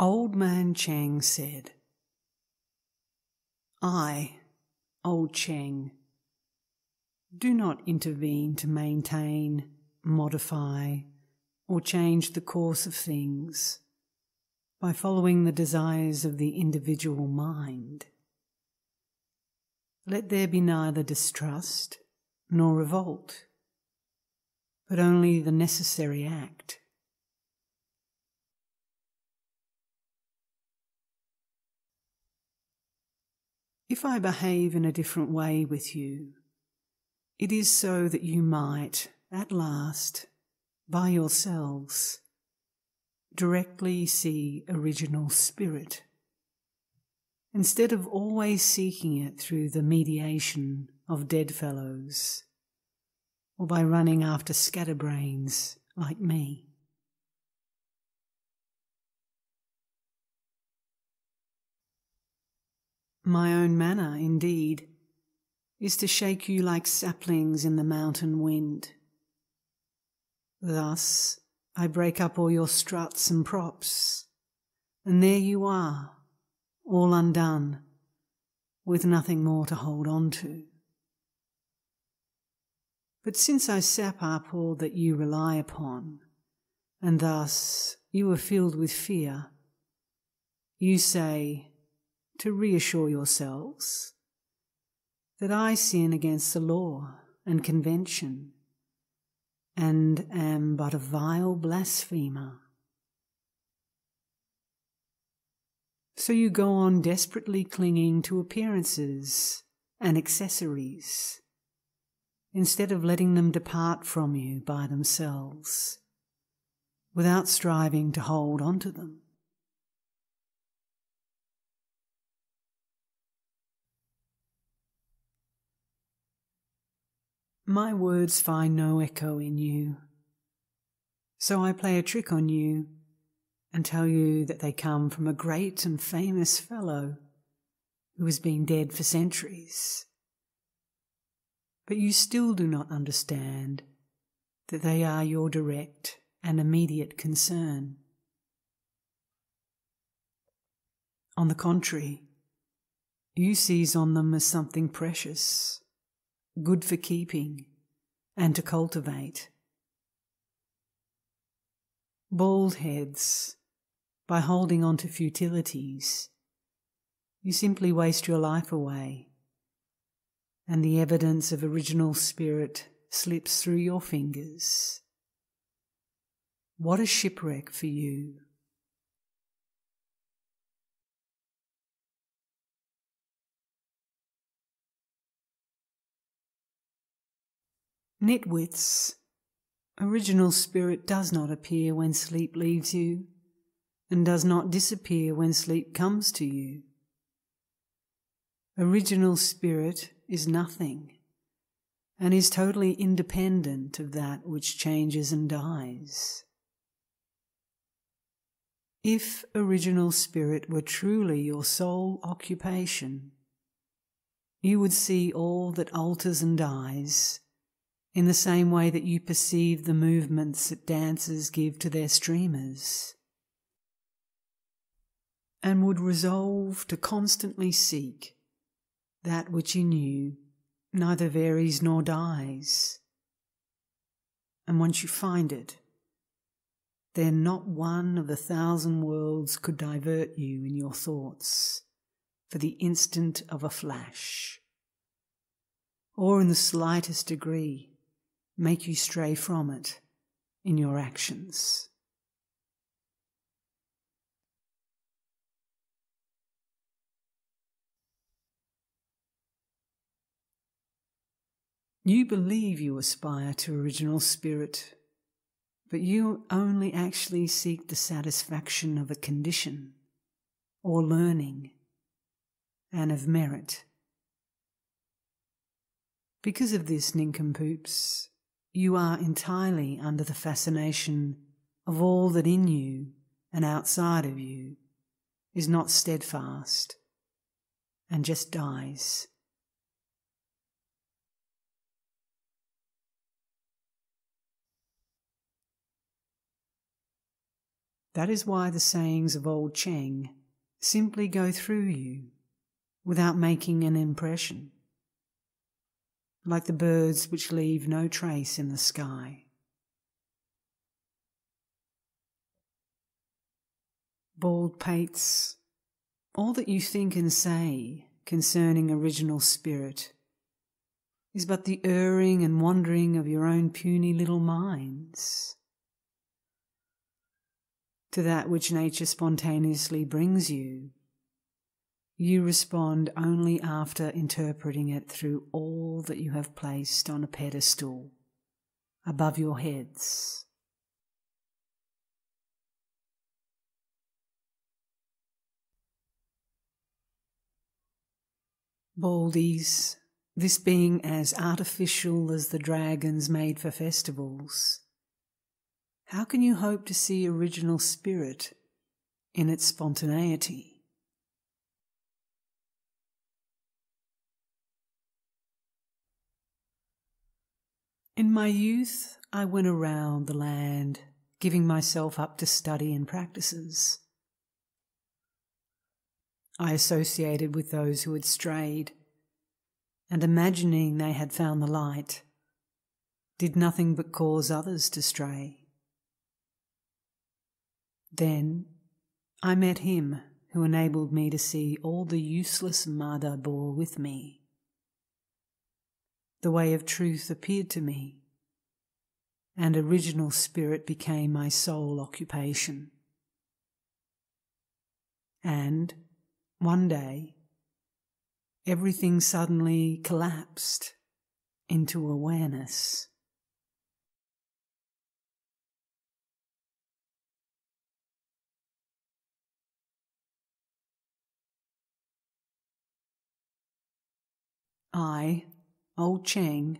Old Man Tcheng said, I, Old Tcheng, do not intervene to maintain, modify, or change the course of things by following the desires of the individual mind. Let there be neither distrust nor revolt, but only the necessary act. If I behave in a different way with you, it is so that you might, at last, by yourselves, directly see original spirit, instead of always seeking it through the mediation of dead fellows, or by running after scatterbrains like me. My own manner, indeed, is to shake you like saplings in the mountain wind. Thus, I break up all your struts and props, and there you are, all undone, with nothing more to hold on to. But since I sap up all that you rely upon, and thus you are filled with fear, you say, to reassure yourselves, that I sin against the law and convention, and am but a vile blasphemer. So you go on desperately clinging to appearances and accessories, instead of letting them depart from you by themselves, without striving to hold on to them. My words find no echo in you. So I play a trick on you and tell you that they come from a great and famous fellow who has been dead for centuries. But you still do not understand that they are your direct and immediate concern. On the contrary, you seize on them as something precious good for keeping and to cultivate. Bald heads, by holding on to futilities, you simply waste your life away, and the evidence of original spirit slips through your fingers. What a shipwreck for you! Nitwits, original spirit does not appear when sleep leaves you, and does not disappear when sleep comes to you. Original spirit is nothing, and is totally independent of that which changes and dies. If original spirit were truly your sole occupation, you would see all that alters and dies in the same way that you perceive the movements that dancers give to their streamers, and would resolve to constantly seek that which in you neither varies nor dies. And once you find it, then not one of the thousand worlds could divert you in your thoughts for the instant of a flash, or in the slightest degree make you stray from it in your actions. You believe you aspire to original spirit, but you only actually seek the satisfaction of a condition or learning and of merit. Because of this, nincompoops, you are entirely under the fascination of all that in you and outside of you is not steadfast and just dies. That is why the sayings of old Tcheng simply go through you without making an impression, like the birds which leave no trace in the sky. Bald pates, all that you think and say concerning original spirit is but the erring and wandering of your own puny little minds. To that which nature spontaneously brings you, you respond only after interpreting it through all that you have placed on a pedestal above your heads. Baldies, this being as artificial as the dragons made for festivals, how can you hope to see original spirit in its spontaneity? In my youth, I went around the land, giving myself up to study and practices. I associated with those who had strayed, and imagining they had found the light, did nothing but cause others to stray. Then I met him who enabled me to see all the useless mud I bore with me. The way of truth appeared to me, and original spirit became my sole occupation. And one day, everything suddenly collapsed into awareness. I, old Tcheng,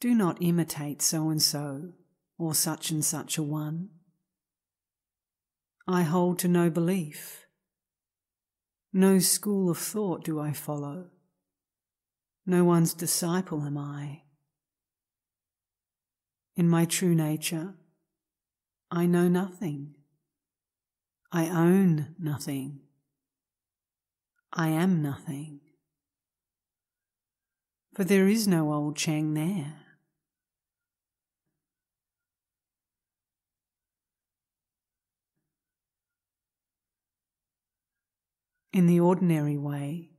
do not imitate so and so or such and such a one. I hold to no belief no school of thought do I follow. No one's disciple am I. In my true nature, I know nothing. I own nothing. I am nothing. For there is no old Tcheng there. In the ordinary way,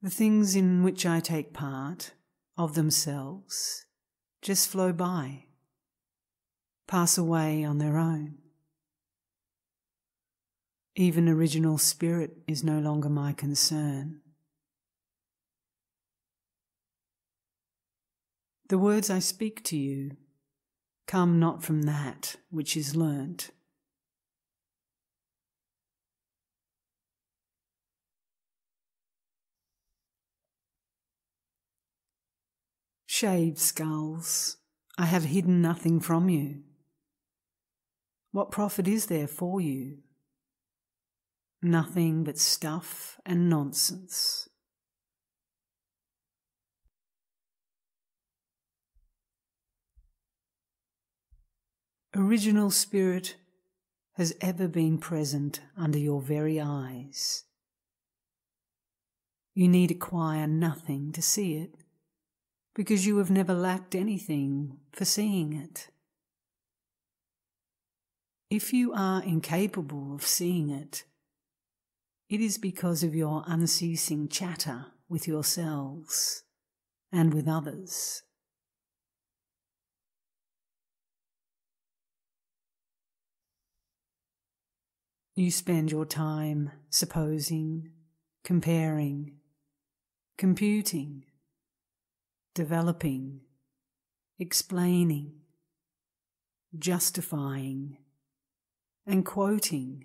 the things in which I take part, of themselves, just flow by, pass away on their own. Even original spirit is no longer my concern. The words I speak to you come not from that which is learnt Shade skulls, I have hidden nothing from you. What profit is there for you? Nothing but stuff and nonsense. Original Spirit has ever been present under your very eyes. You need acquire nothing to see it because you have never lacked anything for seeing it. If you are incapable of seeing it, it is because of your unceasing chatter with yourselves and with others. You spend your time supposing, comparing, computing, developing, explaining, justifying, and quoting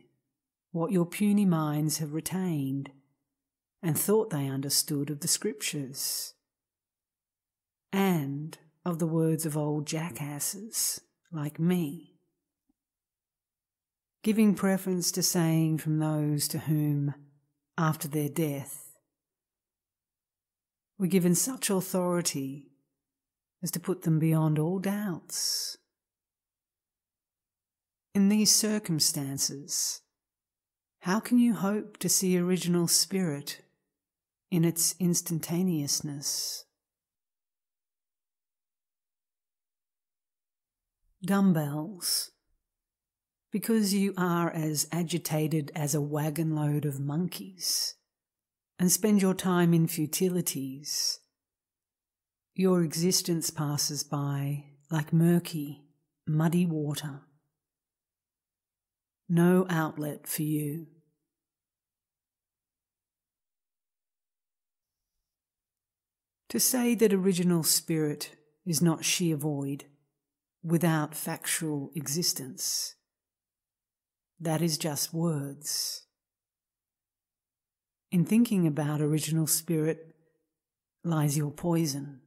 what your puny minds have retained and thought they understood of the scriptures, and of the words of old jackasses like me, giving preference to saying from those to whom, after their death, were given such authority as to put them beyond all doubts. In these circumstances, how can you hope to see original spirit in its instantaneousness? Dumbbells. Because you are as agitated as a wagon load of monkeys and spend your time in futilities, your existence passes by like murky, muddy water. No outlet for you. To say that original spirit is not sheer void without factual existence, that is just words. In thinking about original spirit lies your poison.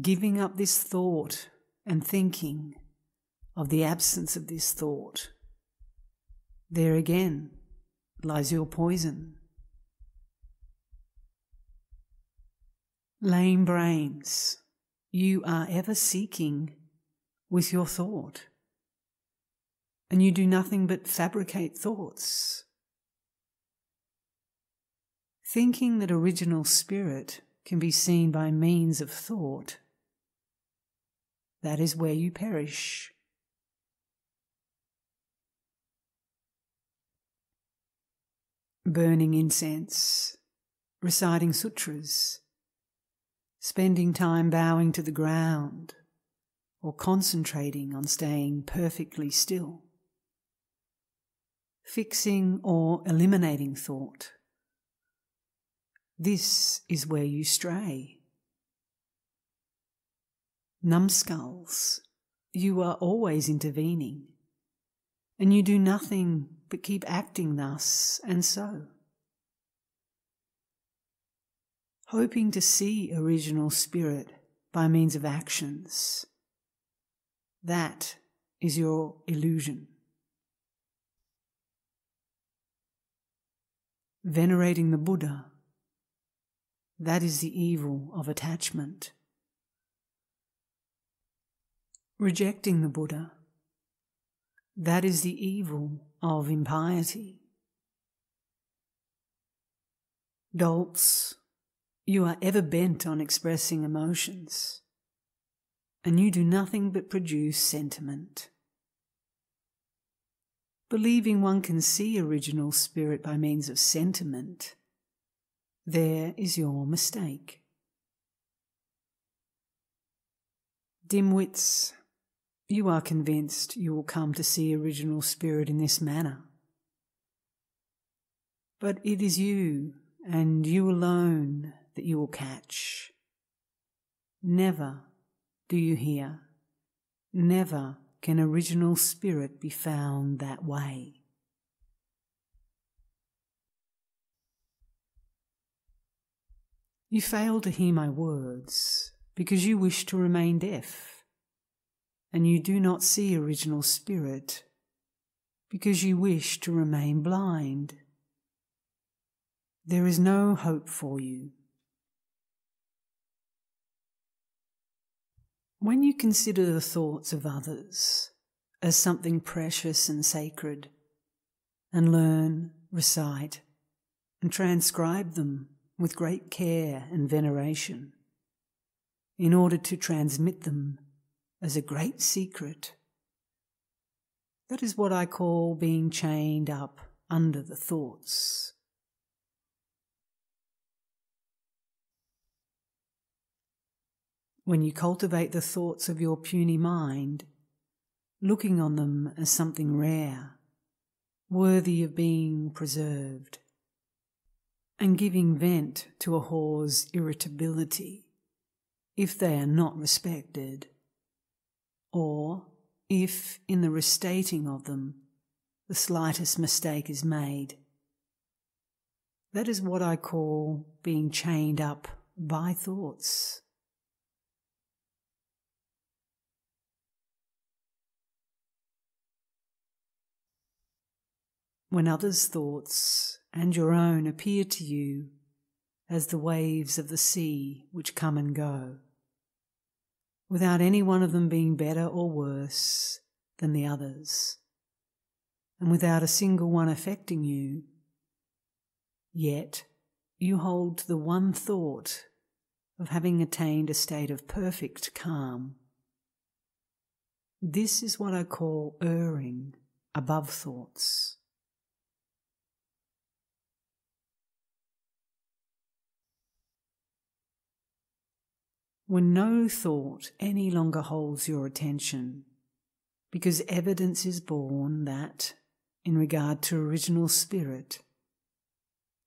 Giving up this thought and thinking of the absence of this thought, there again lies your poison. Lame brains, you are ever seeking with your thought, and you do nothing but fabricate thoughts. Thinking that original spirit can be seen by means of thought, that is where you perish. Burning incense, reciting sutras, spending time bowing to the ground, or concentrating on staying perfectly still, fixing or eliminating thought this is where you stray. Numbskulls, you are always intervening, and you do nothing but keep acting thus and so. Hoping to see original spirit by means of actions. That is your illusion. Venerating the Buddha that is the evil of attachment. Rejecting the Buddha. That is the evil of impiety. Dolts, you are ever bent on expressing emotions, and you do nothing but produce sentiment. Believing one can see original spirit by means of sentiment there is your mistake. Dimwits, you are convinced you will come to see original spirit in this manner. But it is you and you alone that you will catch. Never, do you hear? Never can original spirit be found that way. You fail to hear my words because you wish to remain deaf, and you do not see original spirit because you wish to remain blind. There is no hope for you. When you consider the thoughts of others as something precious and sacred, and learn, recite, and transcribe them with great care and veneration in order to transmit them as a great secret. That is what I call being chained up under the thoughts. When you cultivate the thoughts of your puny mind, looking on them as something rare, worthy of being preserved, and giving vent to a whore's irritability if they are not respected, or if, in the restating of them, the slightest mistake is made. That is what I call being chained up by thoughts. When others' thoughts and your own appear to you as the waves of the sea which come and go. without any one of them being better or worse than the others, and without a single one affecting you, yet you hold the one thought of having attained a state of perfect calm. This is what I call erring above thoughts. When no thought any longer holds your attention, because evidence is born that, in regard to original spirit,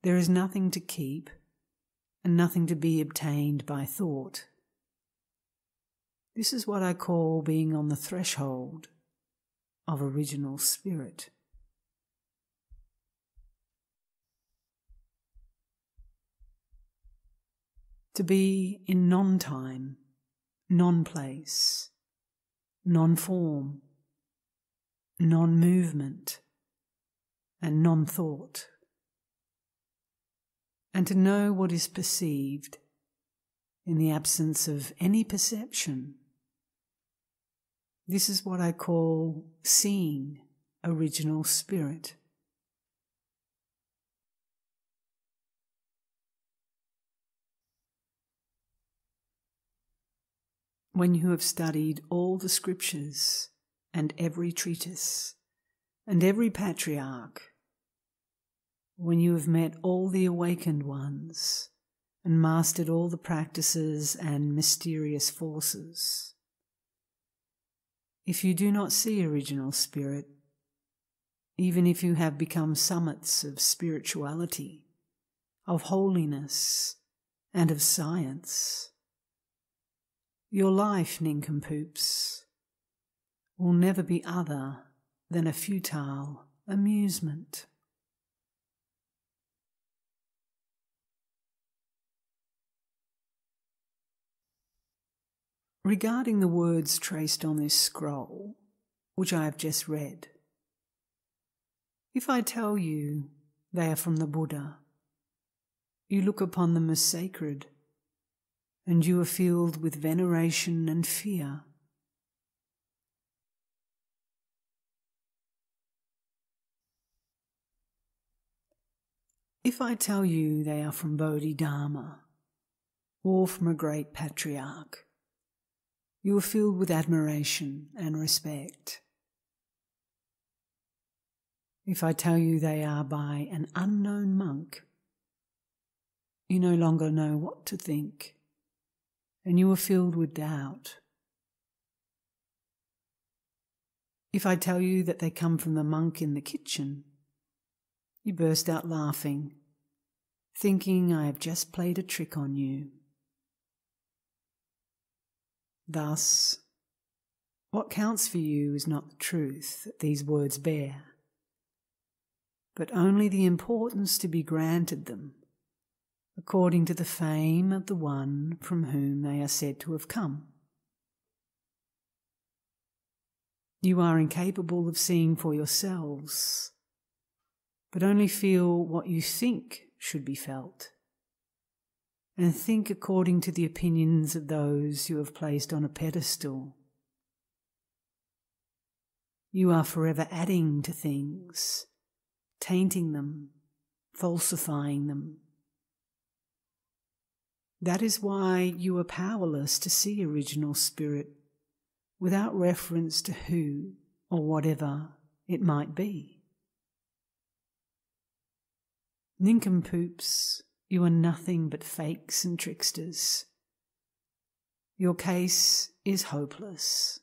there is nothing to keep and nothing to be obtained by thought. This is what I call being on the threshold of original spirit. To be in non time, non place, non form, non movement, and non thought. And to know what is perceived in the absence of any perception this is what I call seeing original spirit. When you have studied all the scriptures and every treatise and every patriarch, when you have met all the awakened ones and mastered all the practices and mysterious forces, if you do not see original spirit, even if you have become summits of spirituality, of holiness, and of science, your life, nincompoops, will never be other than a futile amusement. Regarding the words traced on this scroll, which I have just read, if I tell you they are from the Buddha, you look upon them as sacred, and you are filled with veneration and fear. If I tell you they are from Bodhidharma, or from a great patriarch, you are filled with admiration and respect. If I tell you they are by an unknown monk, you no longer know what to think, and you are filled with doubt. If I tell you that they come from the monk in the kitchen, you burst out laughing, thinking I have just played a trick on you. Thus, what counts for you is not the truth that these words bear, but only the importance to be granted them, according to the fame of the one from whom they are said to have come. You are incapable of seeing for yourselves, but only feel what you think should be felt and think according to the opinions of those you have placed on a pedestal. You are forever adding to things, tainting them, falsifying them. That is why you are powerless to see original spirit without reference to who or whatever it might be. Nincompoops you are nothing but fakes and tricksters. Your case is hopeless.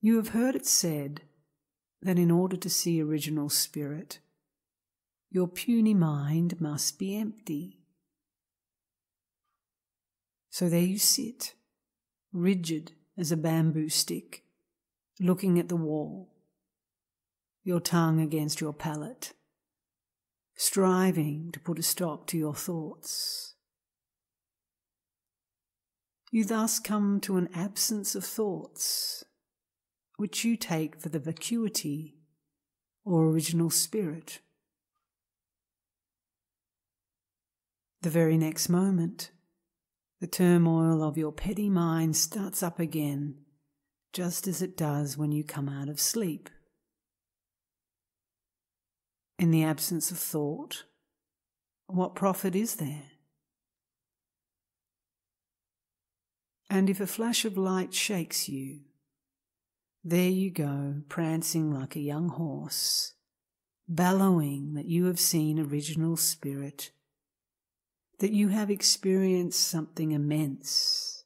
You have heard it said that in order to see original spirit, your puny mind must be empty. So there you sit, rigid as a bamboo stick looking at the wall, your tongue against your palate, striving to put a stop to your thoughts. You thus come to an absence of thoughts, which you take for the vacuity or original spirit. The very next moment, the turmoil of your petty mind starts up again, just as it does when you come out of sleep. In the absence of thought, what profit is there? And if a flash of light shakes you, there you go, prancing like a young horse, bellowing that you have seen original spirit, that you have experienced something immense,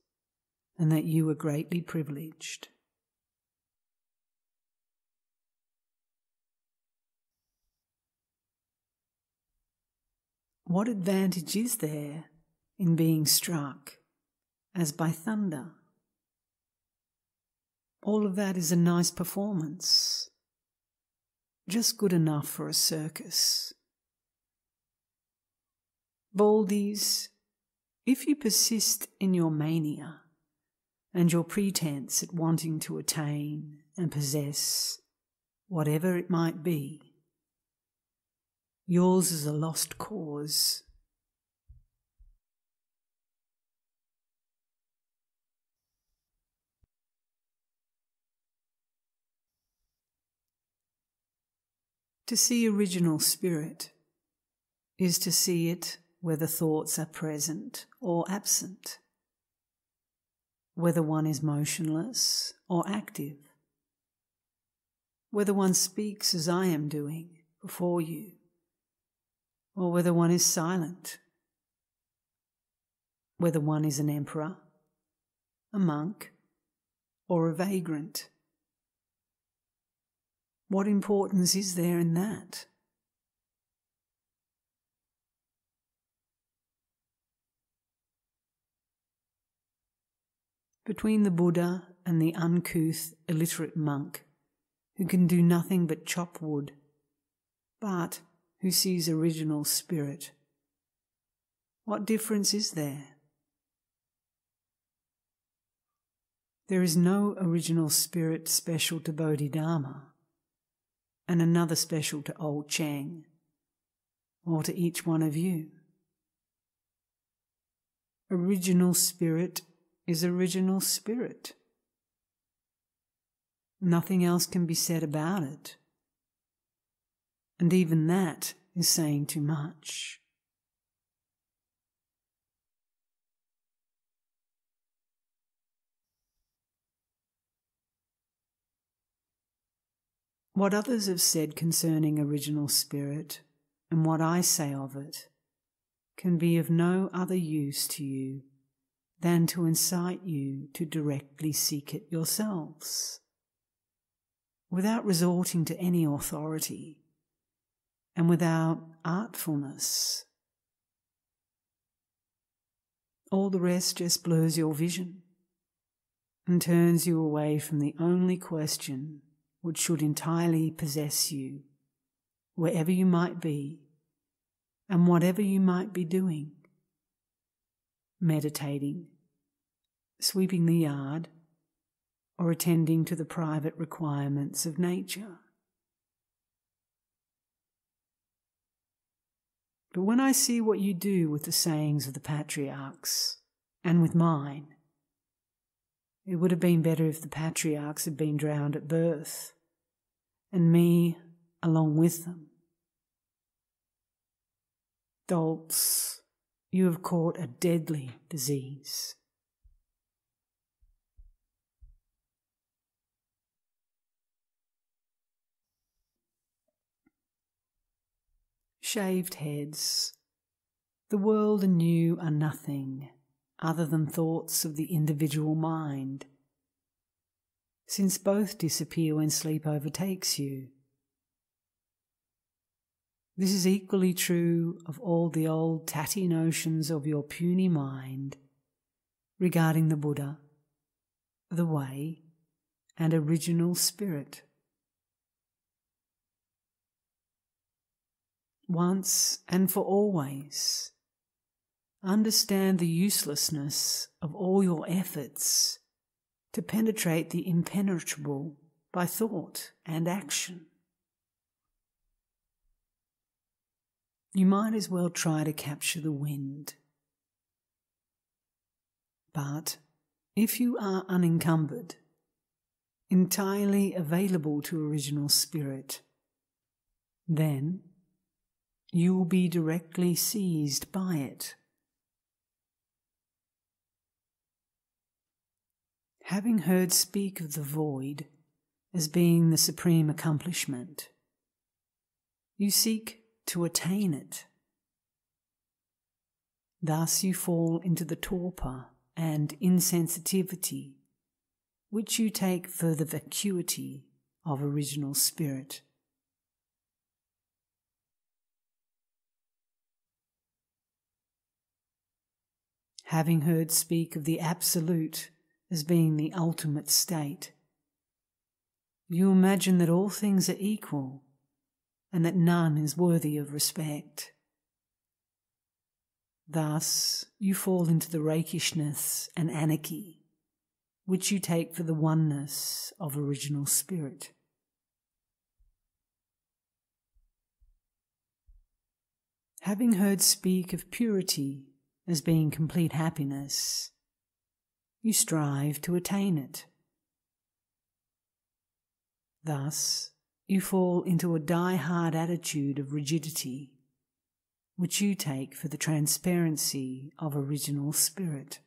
and that you are greatly privileged. What advantage is there in being struck as by thunder? All of that is a nice performance, just good enough for a circus. Baldies, if you persist in your mania and your pretense at wanting to attain and possess whatever it might be, Yours is a lost cause. To see original spirit is to see it whether thoughts are present or absent, whether one is motionless or active, whether one speaks as I am doing before you or whether one is silent, whether one is an emperor, a monk, or a vagrant. What importance is there in that? Between the Buddha and the uncouth, illiterate monk who can do nothing but chop wood, but who sees original spirit. What difference is there? There is no original spirit special to Bodhidharma and another special to Old Tcheng or to each one of you. Original spirit is original spirit. Nothing else can be said about it. And even that is saying too much. What others have said concerning original spirit and what I say of it can be of no other use to you than to incite you to directly seek it yourselves, without resorting to any authority and without artfulness. All the rest just blurs your vision and turns you away from the only question which should entirely possess you, wherever you might be and whatever you might be doing meditating, sweeping the yard, or attending to the private requirements of nature. But when I see what you do with the sayings of the patriarchs, and with mine, it would have been better if the patriarchs had been drowned at birth, and me along with them. Dolts, you have caught a deadly disease. shaved heads. The world and you are nothing other than thoughts of the individual mind, since both disappear when sleep overtakes you. This is equally true of all the old tatty notions of your puny mind regarding the Buddha, the Way, and original spirit. once and for always. Understand the uselessness of all your efforts to penetrate the impenetrable by thought and action. you might as well try to capture the wind. But if you are unencumbered, entirely available to original spirit, then you will be directly seized by it. Having heard speak of the void as being the supreme accomplishment, you seek to attain it. Thus you fall into the torpor and insensitivity which you take for the vacuity of original spirit. Having heard speak of the Absolute as being the ultimate state, you imagine that all things are equal and that none is worthy of respect. Thus, you fall into the rakishness and anarchy, which you take for the oneness of original spirit. Having heard speak of purity as being complete happiness, you strive to attain it. Thus, you fall into a die-hard attitude of rigidity, which you take for the transparency of original spirit.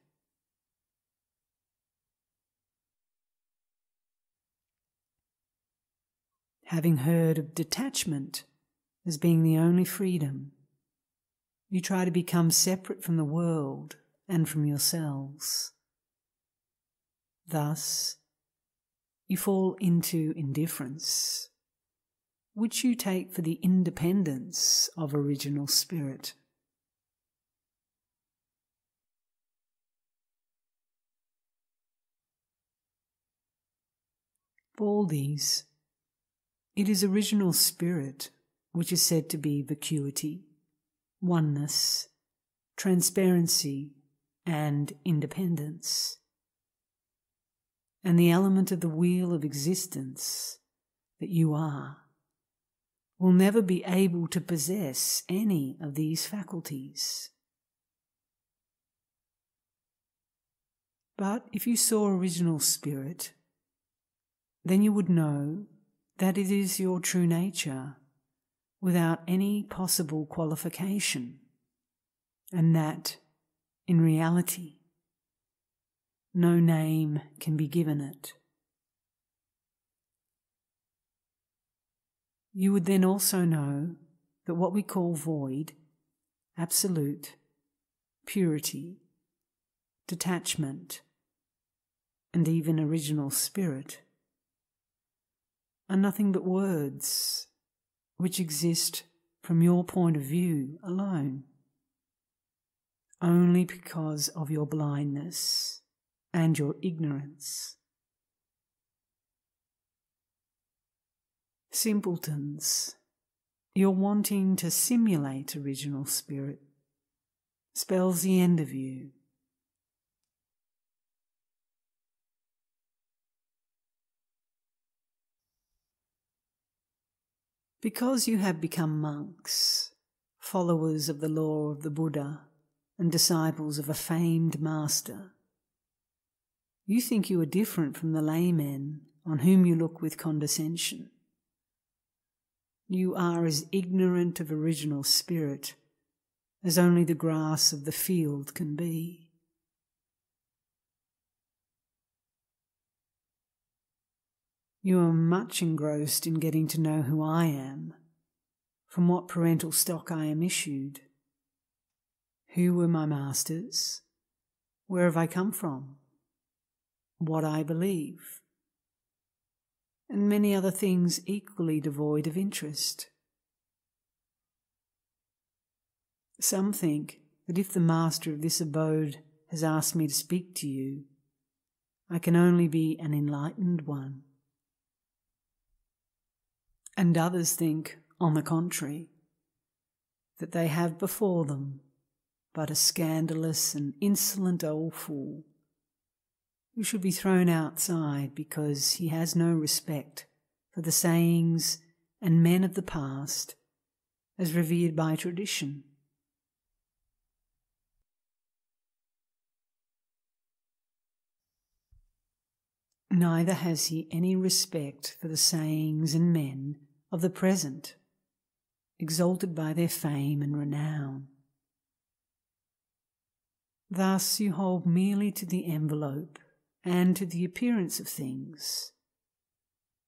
Having heard of detachment as being the only freedom, you try to become separate from the world and from yourselves. Thus, you fall into indifference which you take for the independence of original spirit. For all these, it is original spirit which is said to be vacuity, oneness, transparency, and independence. And the element of the wheel of existence that you are will never be able to possess any of these faculties. But if you saw original spirit, then you would know that it is your true nature without any possible qualification, and that, in reality, no name can be given it. You would then also know that what we call void, absolute, purity, detachment, and even original spirit are nothing but words which exist from your point of view alone, only because of your blindness and your ignorance. Simpletons, you're wanting to simulate original spirit. Spells the end of you. Because you have become monks, followers of the law of the Buddha, and disciples of a famed master, you think you are different from the laymen on whom you look with condescension. You are as ignorant of original spirit as only the grass of the field can be. You are much engrossed in getting to know who I am, from what parental stock I am issued. Who were my masters? Where have I come from? What I believe? and many other things equally devoid of interest. Some think that if the master of this abode has asked me to speak to you, I can only be an enlightened one. And others think, on the contrary, that they have before them but a scandalous and insolent old fool who should be thrown outside because he has no respect for the sayings and men of the past as revered by tradition. Neither has he any respect for the sayings and men of the present, exalted by their fame and renown. Thus you hold merely to the envelope and to the appearance of things,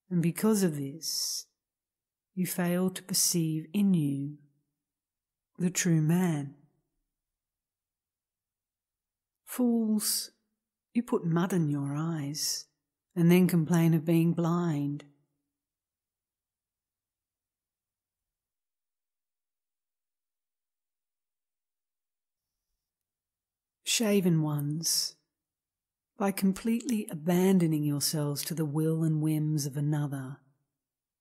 and because of this, you fail to perceive in you the true man. Fools, you put mud in your eyes and then complain of being blind. Shaven ones, by completely abandoning yourselves to the will and whims of another,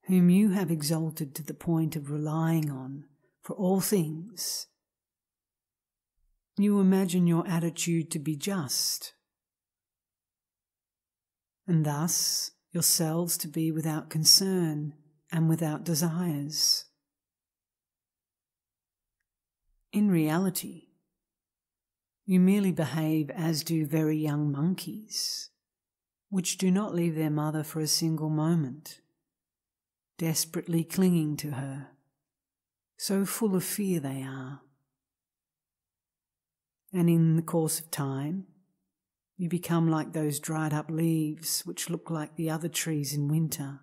whom you have exalted to the point of relying on for all things, you imagine your attitude to be just and thus yourselves to be without concern and without desires. In reality, you merely behave as do very young monkeys, which do not leave their mother for a single moment, desperately clinging to her, so full of fear they are. And in the course of time, you become like those dried up leaves which look like the other trees in winter,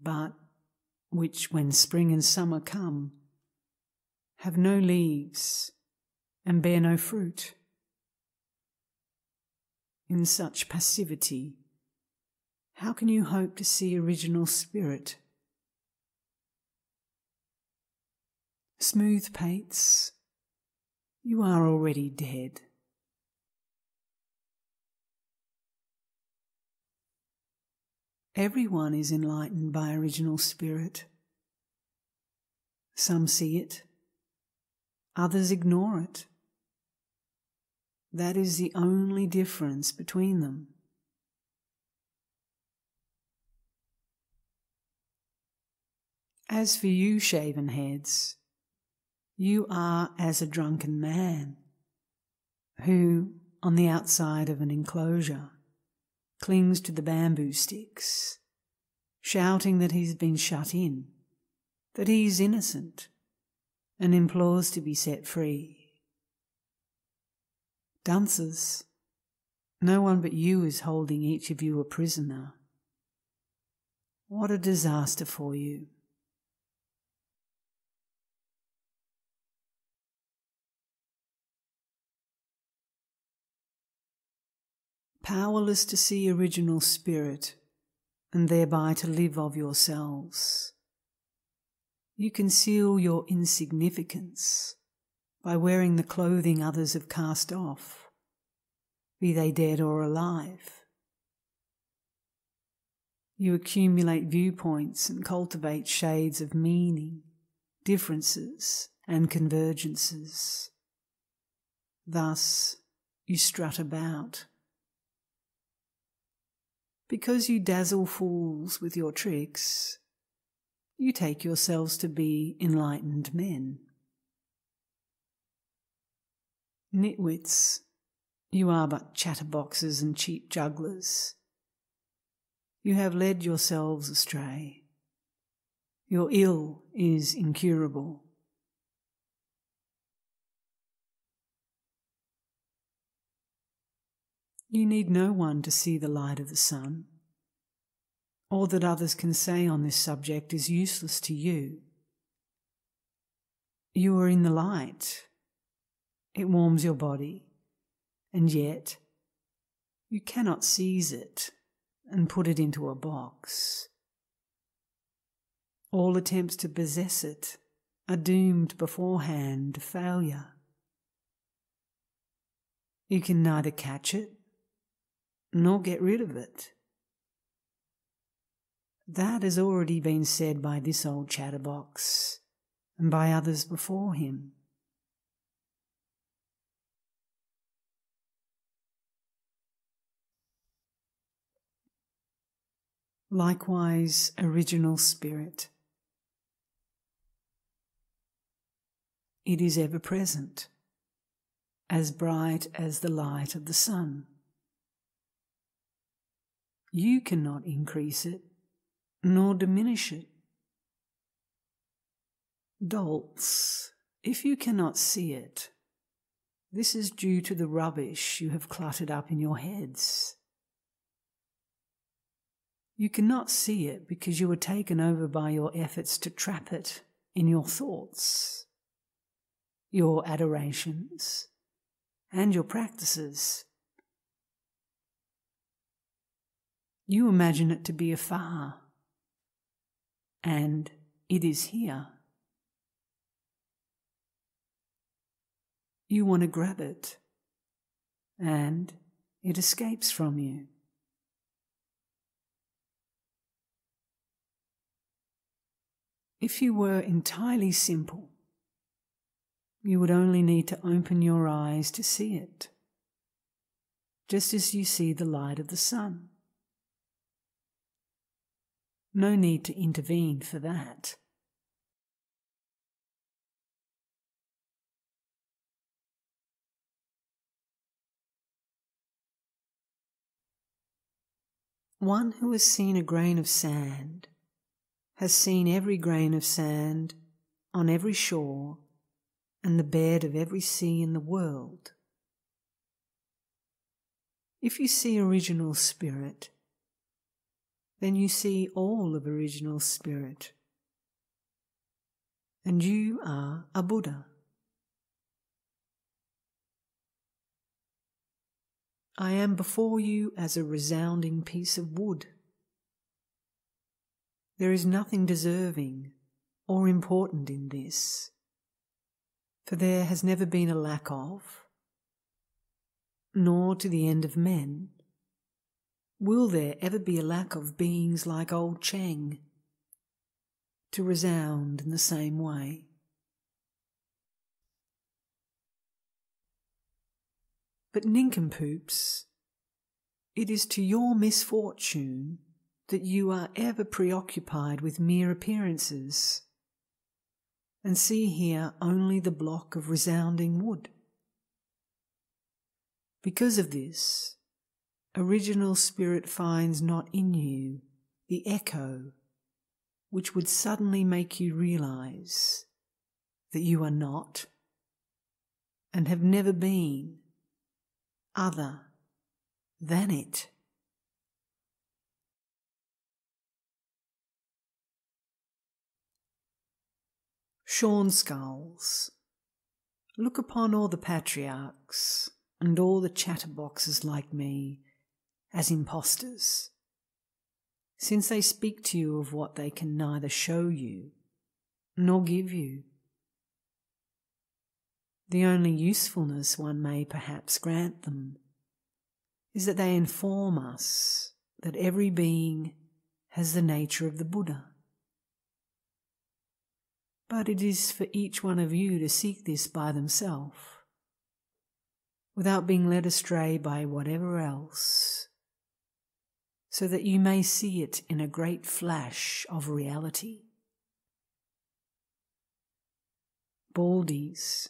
but which, when spring and summer come, have no leaves and bear no fruit. In such passivity, how can you hope to see original spirit? Smooth pates, you are already dead. Everyone is enlightened by original spirit. Some see it, others ignore it. That is the only difference between them. As for you, shaven heads, you are as a drunken man who, on the outside of an enclosure, clings to the bamboo sticks, shouting that he's been shut in, that he is innocent, and implores to be set free. Dunces, no one but you is holding each of you a prisoner. What a disaster for you. powerless to see original spirit and thereby to live of yourselves. You conceal your insignificance by wearing the clothing others have cast off, be they dead or alive. You accumulate viewpoints and cultivate shades of meaning, differences, and convergences. Thus, you strut about because you dazzle fools with your tricks, you take yourselves to be enlightened men. Nitwits, you are but chatterboxes and cheap jugglers. You have led yourselves astray. Your ill is incurable. You need no one to see the light of the sun. All that others can say on this subject is useless to you. You are in the light. It warms your body, and yet you cannot seize it and put it into a box. All attempts to possess it are doomed beforehand to failure. You can neither catch it nor get rid of it. That has already been said by this old chatterbox and by others before him. Likewise, original spirit. it is ever present, as bright as the light of the sun. You cannot increase it nor diminish it. Dolts, if you cannot see it, this is due to the rubbish you have cluttered up in your heads. You cannot see it because you were taken over by your efforts to trap it in your thoughts, your adorations, and your practices. You imagine it to be afar, and it is here. You want to grab it, and it escapes from you. If you were entirely simple, you would only need to open your eyes to see it, just as you see the light of the sun. No need to intervene for that. One who has seen a grain of sand has seen every grain of sand on every shore and the bed of every sea in the world. If you see original spirit, then you see all of original spirit. And you are a Buddha. I am before you as a resounding piece of wood. There is nothing deserving or important in this, for there has never been a lack of, nor to the end of men, will there ever be a lack of beings like old Tcheng to resound in the same way. But nincompoops, it is to your misfortune that you are ever preoccupied with mere appearances and see here only the block of resounding wood. Because of this, original spirit finds not in you the echo which would suddenly make you realize that you are not and have never been other than it. Shorn skulls. Look upon all the patriarchs and all the chatterboxes like me as impostors, since they speak to you of what they can neither show you nor give you. The only usefulness one may perhaps grant them is that they inform us that every being has the nature of the Buddha. But it is for each one of you to seek this by themselves, without being led astray by whatever else, so that you may see it in a great flash of reality. Baldies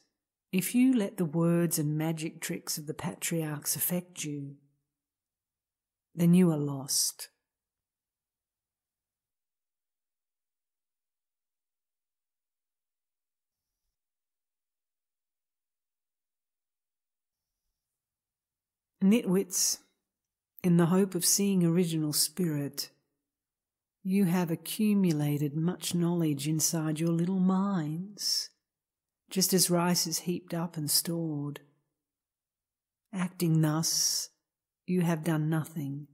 if you let the words and magic tricks of the patriarchs affect you, then you are lost. Nitwits, in the hope of seeing original spirit, you have accumulated much knowledge inside your little minds just as rice is heaped up and stored. Acting thus, you have done nothing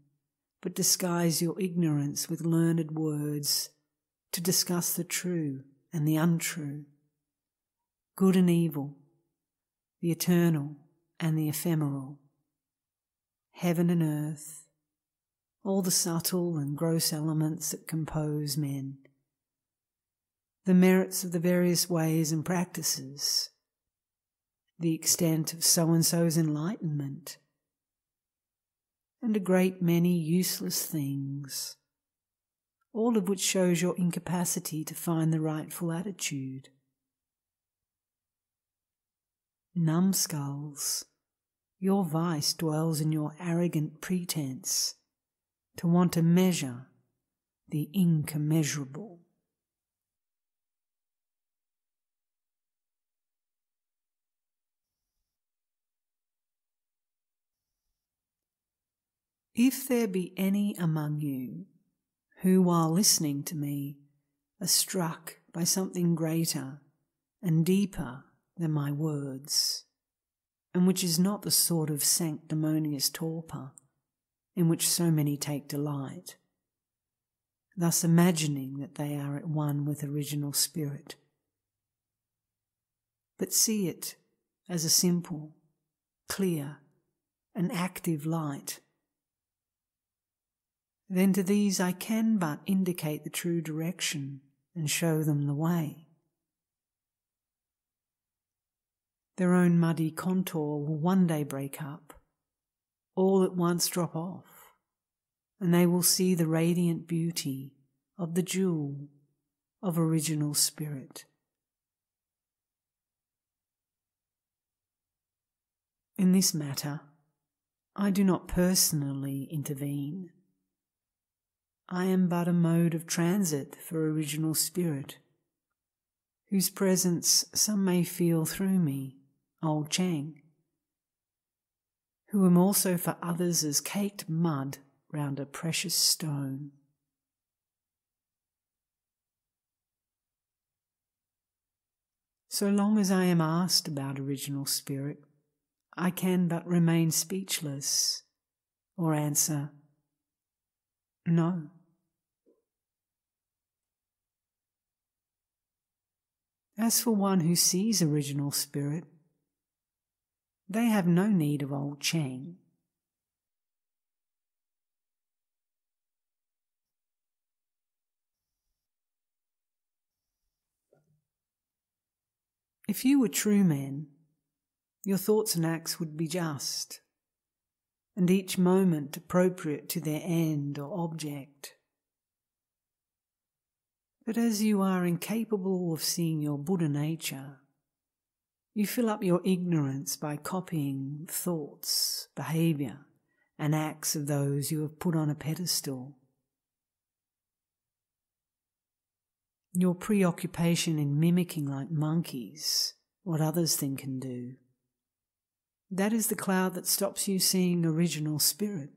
but disguise your ignorance with learned words to discuss the true and the untrue, good and evil, the eternal and the ephemeral, heaven and earth, all the subtle and gross elements that compose men. The merits of the various ways and practices, the extent of so and so's enlightenment, and a great many useless things, all of which shows your incapacity to find the rightful attitude. numbskulls, your vice dwells in your arrogant pretense to want to measure the incommeasurable. If there be any among you who, while listening to me, are struck by something greater and deeper than my words, and which is not the sort of sanctimonious torpor in which so many take delight, thus imagining that they are at one with original spirit. But see it as a simple, clear, and active light then to these I can but indicate the true direction and show them the way. Their own muddy contour will one day break up, all at once drop off, and they will see the radiant beauty of the jewel of original spirit. In this matter, I do not personally intervene. I am but a mode of transit for original spirit, whose presence some may feel through me, old Tcheng, who am also for others as caked mud round a precious stone. So long as I am asked about original spirit, I can but remain speechless or answer, no. As for one who sees original spirit, they have no need of old Tcheng. If you were true men, your thoughts and acts would be just, and each moment appropriate to their end or object. But as you are incapable of seeing your Buddha nature, you fill up your ignorance by copying thoughts, behavior, and acts of those you have put on a pedestal. Your preoccupation in mimicking like monkeys what others think and do. That is the cloud that stops you seeing original spirit.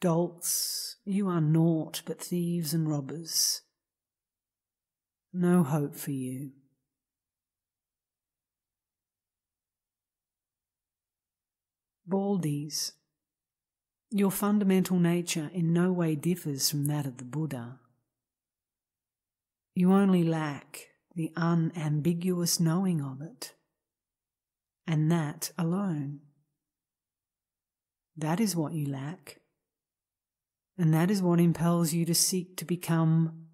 Dolts, you are naught but thieves and robbers. No hope for you. Baldies, your fundamental nature in no way differs from that of the Buddha. You only lack the unambiguous knowing of it, and that alone. That is what you lack. And that is what impels you to seek to become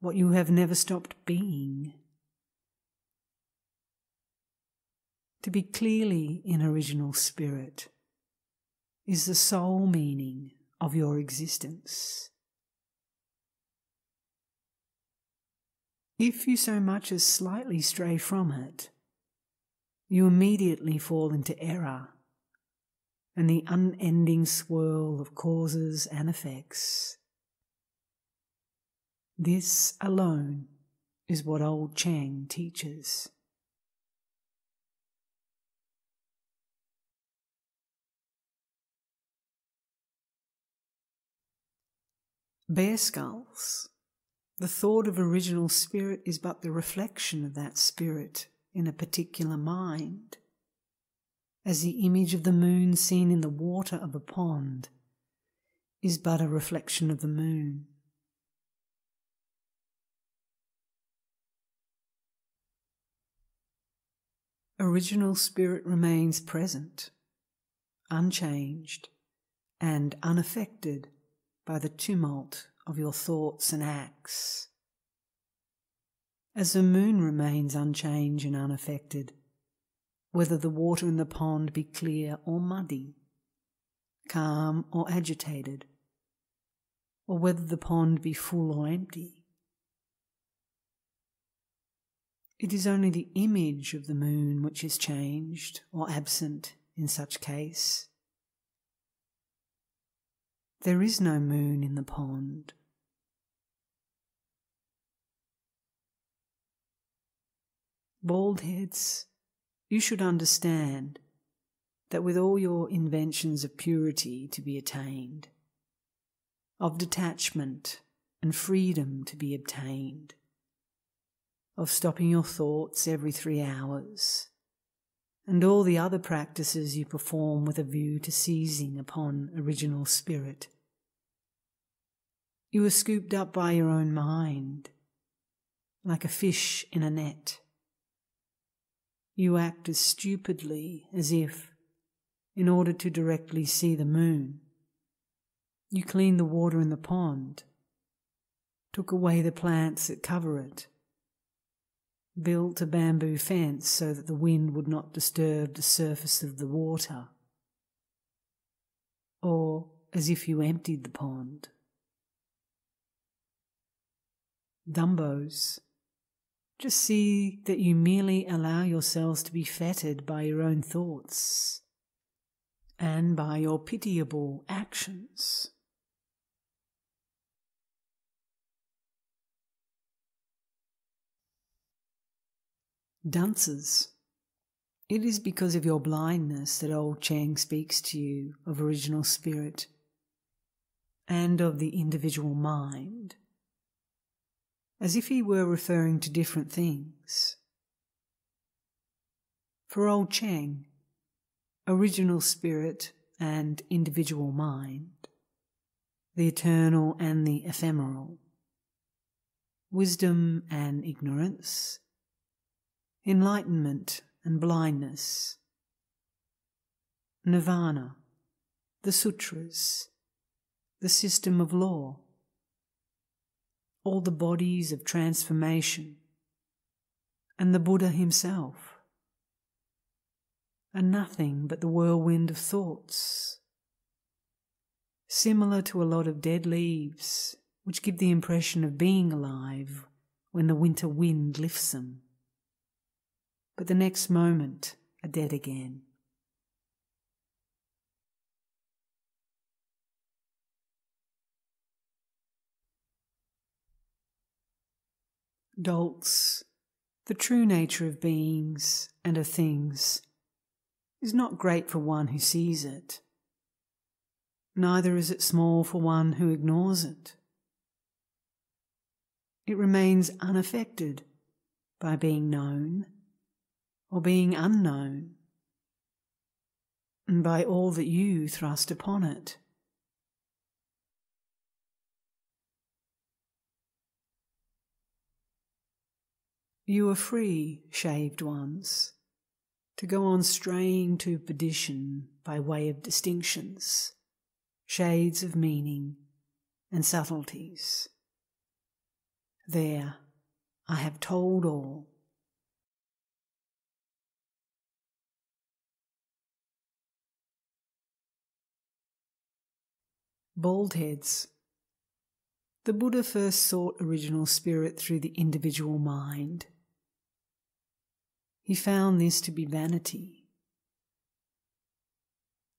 what you have never stopped being. To be clearly in original spirit is the sole meaning of your existence. If you so much as slightly stray from it, you immediately fall into error and the unending swirl of causes and effects. This alone is what old Tcheng teaches. Bare skulls. The thought of original spirit is but the reflection of that spirit in a particular mind as the image of the moon seen in the water of a pond is but a reflection of the moon. Original spirit remains present, unchanged, and unaffected by the tumult of your thoughts and acts. As the moon remains unchanged and unaffected, whether the water in the pond be clear or muddy, calm or agitated, or whether the pond be full or empty. It is only the image of the moon which is changed or absent in such case. There is no moon in the pond. Bald heads, you should understand that with all your inventions of purity to be attained, of detachment and freedom to be obtained, of stopping your thoughts every three hours, and all the other practices you perform with a view to seizing upon original spirit. You are scooped up by your own mind, like a fish in a net. You act as stupidly as if, in order to directly see the moon, you cleaned the water in the pond, took away the plants that cover it, built a bamboo fence so that the wind would not disturb the surface of the water, or as if you emptied the pond. Dumbos, just see that you merely allow yourselves to be fettered by your own thoughts and by your pitiable actions. Dunces. It is because of your blindness that old Tcheng speaks to you of original spirit and of the individual mind, as if he were referring to different things. For old Tcheng, original spirit and individual mind, the eternal and the ephemeral, wisdom and ignorance, enlightenment and blindness, nirvana, the sutras, the system of law, all the bodies of transformation, and the Buddha himself, are nothing but the whirlwind of thoughts, similar to a lot of dead leaves which give the impression of being alive when the winter wind lifts them but the next moment are dead again. Dolts, the true nature of beings and of things, is not great for one who sees it. Neither is it small for one who ignores it. It remains unaffected by being known or being unknown, and by all that you thrust upon it. You are free, shaved ones, to go on straying to perdition by way of distinctions, shades of meaning, and subtleties. There, I have told all. Bald heads. The Buddha first sought original spirit through the individual mind. He found this to be vanity.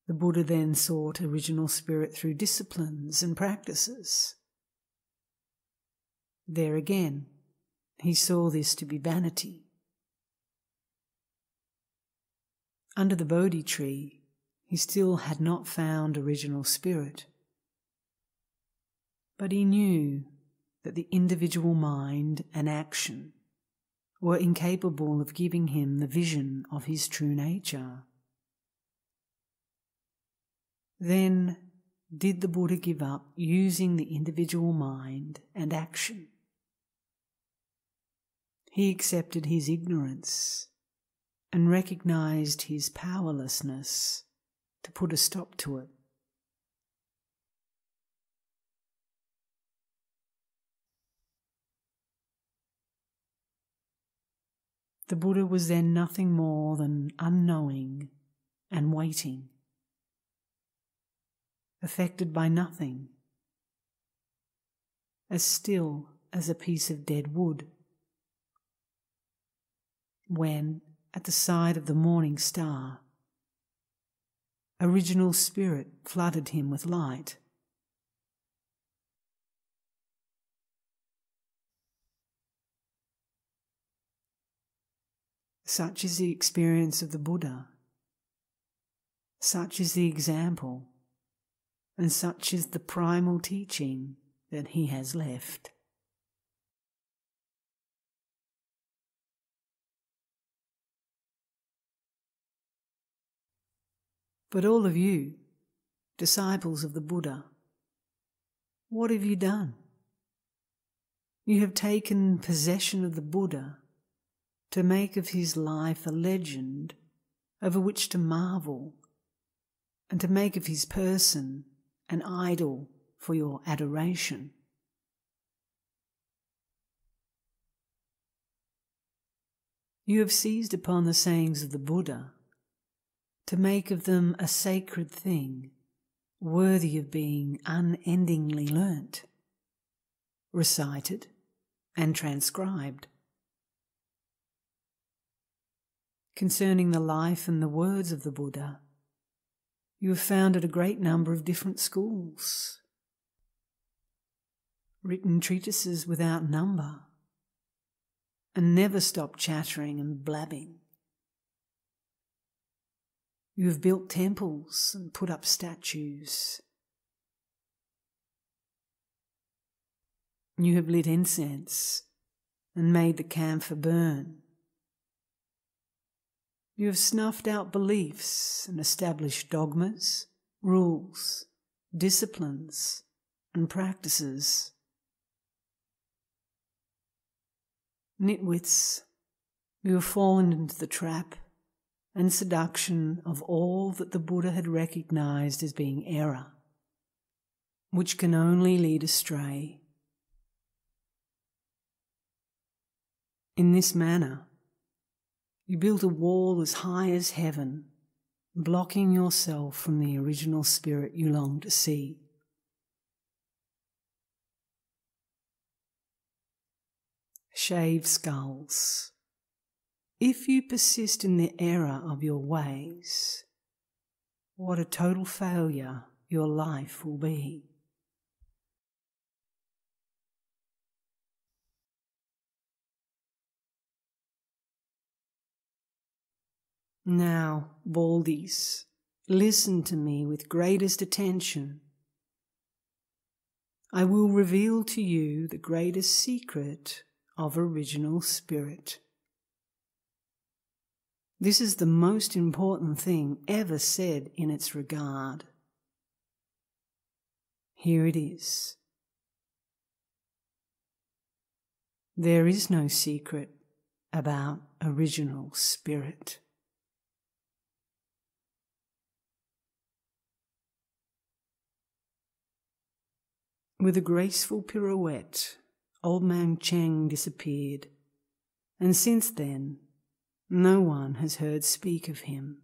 The Buddha then sought original spirit through disciplines and practices. There again, he saw this to be vanity. Under the Bodhi tree, he still had not found original spirit. But he knew that the individual mind and action were incapable of giving him the vision of his true nature. Then did the Buddha give up using the individual mind and action? He accepted his ignorance and recognized his powerlessness to put a stop to it. The Buddha was then nothing more than unknowing and waiting, affected by nothing, as still as a piece of dead wood. when, at the side of the morning star, original spirit flooded him with light. Such is the experience of the Buddha. Such is the example, and such is the primal teaching that he has left. But all of you, disciples of the Buddha, what have you done? You have taken possession of the Buddha to make of his life a legend over which to marvel, and to make of his person an idol for your adoration. You have seized upon the sayings of the Buddha to make of them a sacred thing worthy of being unendingly learnt, recited, and transcribed. Concerning the life and the words of the Buddha, you have founded a great number of different schools, written treatises without number, and never stopped chattering and blabbing. You have built temples and put up statues. You have lit incense and made the camphor burn. You have snuffed out beliefs and established dogmas, rules, disciplines, and practices. Nitwits, you have fallen into the trap and seduction of all that the Buddha had recognized as being error, which can only lead astray. In this manner, you built a wall as high as heaven, blocking yourself from the original spirit you long to see. Shave skulls if you persist in the error of your ways, what a total failure your life will be. Now, Baldies, listen to me with greatest attention. I will reveal to you the greatest secret of original spirit. This is the most important thing ever said in its regard. Here it is. There is no secret about original spirit. With a graceful pirouette, old man Tcheng disappeared, and since then no one has heard speak of him.